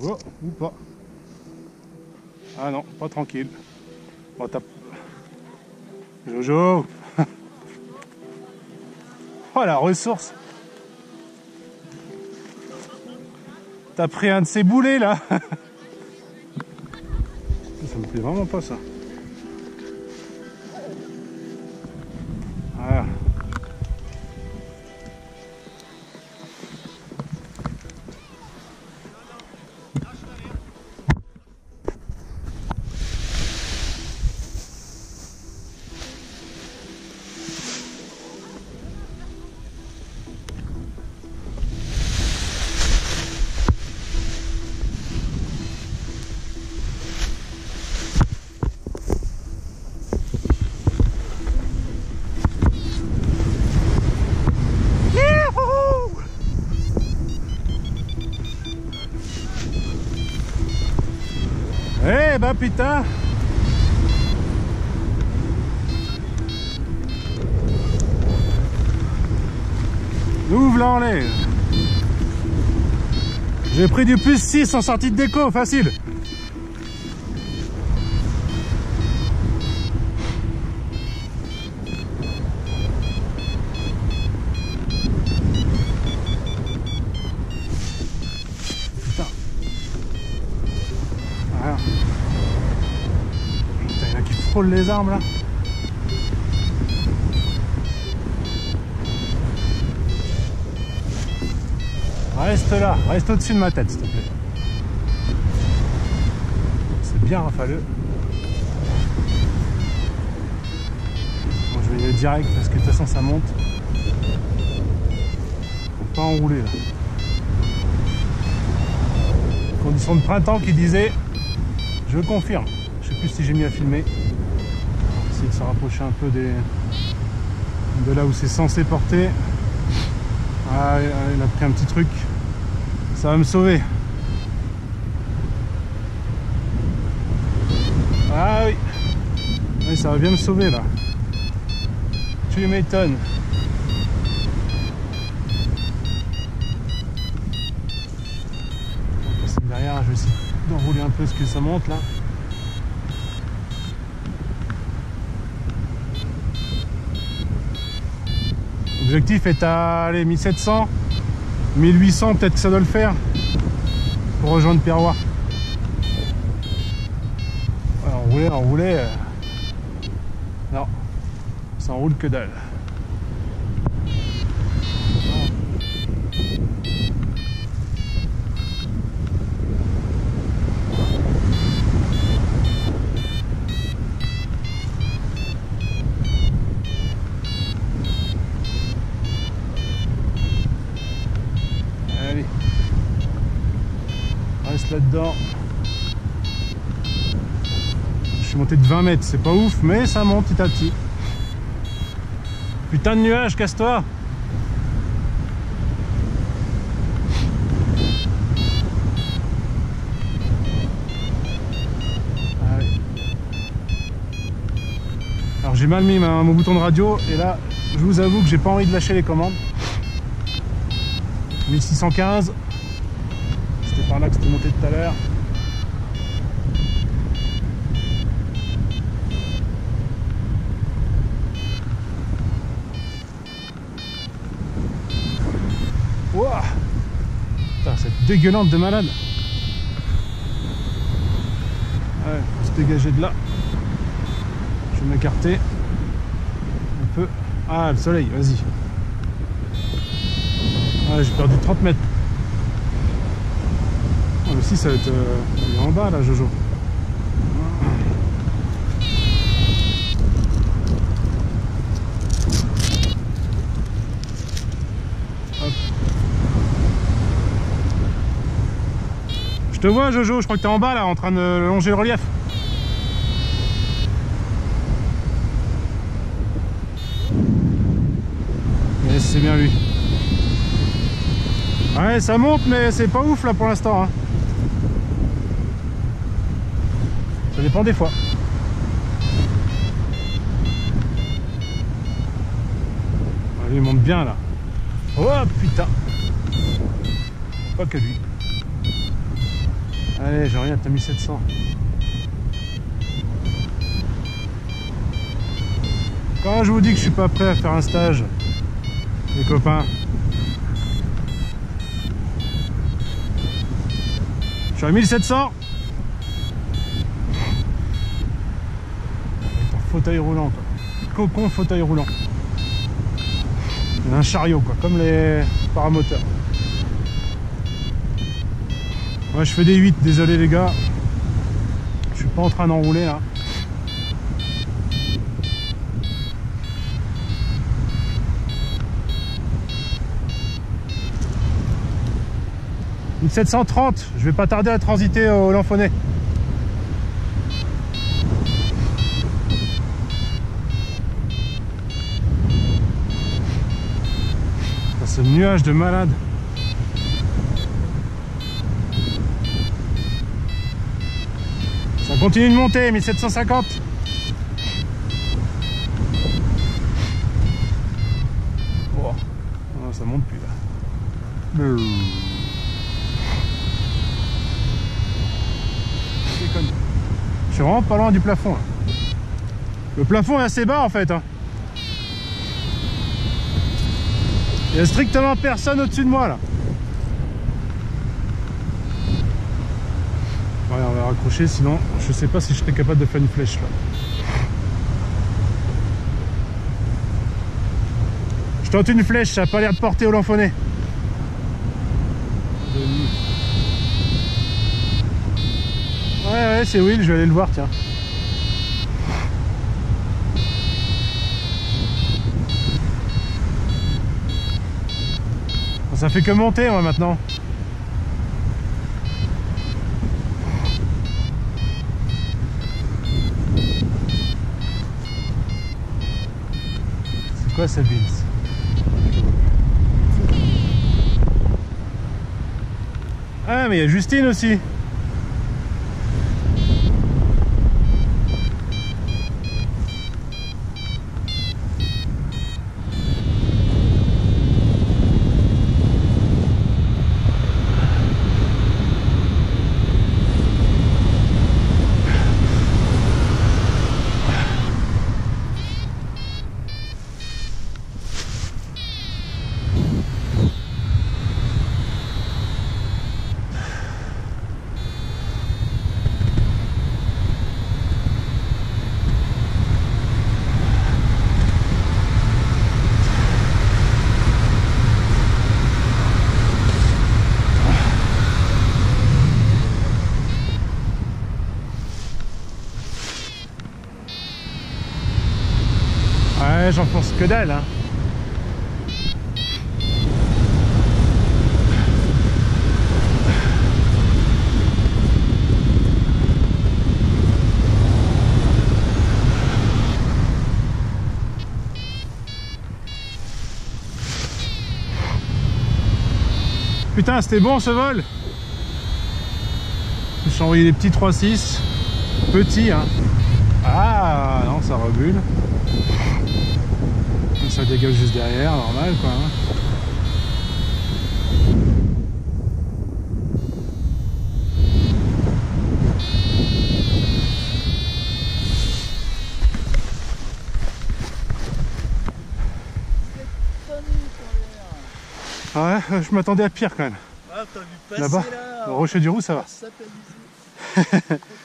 Oh, ou pas. Ah non, pas tranquille. Bon, t'as... Jojo Oh la ressource T'as pris un de ces boulets là Ça me plaît vraiment pas ça. Eh ben putain. Voilà les J'ai pris du plus 6 en sortie de déco, facile les armes là. Reste là, reste au-dessus de ma tête s'il te plaît. C'est bien rafaleux. Bon, je vais y aller direct parce que de toute façon ça monte. Faut pas enrouler là. Condition de printemps qui disait je confirme. Je sais plus si j'ai mis à filmer. De se rapprocher un peu des de là où c'est censé porter. Ah, il a pris un petit truc. Ça va me sauver. Ah oui. Ça va bien me sauver là. Tu m'étonnes. On derrière, je vais essayer d'enrouler un peu ce que ça monte là. L'objectif est à allez, 1700, 1800 peut-être que ça doit le faire pour rejoindre Pierrois. Ouais, enrouler, enrouler. euh, Non, ça enroule que dalle. Allez. Je suis monté de 20 mètres, c'est pas ouf, mais ça monte petit à petit. Putain de nuage, casse-toi. Alors j'ai mal mis mon bouton de radio et là je vous avoue que j'ai pas envie de lâcher les commandes. 1615. Par là que c'était monté tout à l'heure. Ouah Putain, cette dégueulante de malade. Ouais, faut se dégager de là. Je vais m'écarter un peu. Ah, le soleil, vas-y. Ah, j'ai perdu 30 mètres. Oh, mais si, ça va être. euh, en bas là, Jojo. Je te vois, Jojo, je crois que t'es en bas là, en train de longer le relief. C'est bien lui. Ouais, ça monte, mais c'est pas ouf là pour l'instant. hein. Ça dépend des fois. Ouais, il monte bien là. Oh putain Pas que lui. Allez, je reviens, t'as mis 700. Quand je vous dis que je suis pas prêt à faire un stage, les copains, je suis à 1700. Avec un fauteuil roulant, quoi. Cocon fauteuil roulant. Un chariot, quoi, comme les paramoteurs. Moi je fais des 8, désolé les gars. Je suis pas en train d'enrouler là. « 1730, je vais pas tarder à transiter au Ce nuage de malade. Ça continue de monter, 1750. Oh, ça monte plus là. Je suis vraiment pas loin du plafond. Le plafond est assez bas en fait. Hein. Il n'y a strictement personne au-dessus de moi là. Ouais, on va raccrocher, sinon je sais pas si je serais capable de faire une flèche là. Je tente une flèche, ça n'a pas l'air de porter au lamfonnet. Ouais, ouais, c'est Will, je vais aller le voir, tiens. Ça fait que monter, maintenant. C'est quoi cette ville Ah, mais il y a Justine aussi. Que dalle. Hein. Putain, c'était bon ce vol Je suis envoyé des petits 3.6. Petits, hein. Ah, non, ça rebule ça dégage juste derrière, normal quoi. Hein. Ah ouais, je m'attendais à pire quand même. Ah, t'as vu passer là, Là-bas, au Rocher du Roux, ça va.